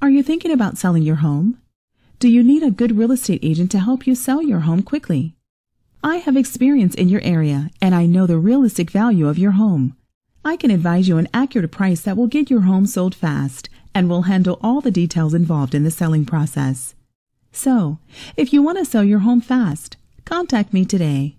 Are you thinking about selling your home? Do you need a good real estate agent to help you sell your home quickly? I have experience in your area and I know the realistic value of your home. I can advise you an accurate price that will get your home sold fast and will handle all the details involved in the selling process. So, if you want to sell your home fast, contact me today.